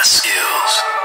best skills.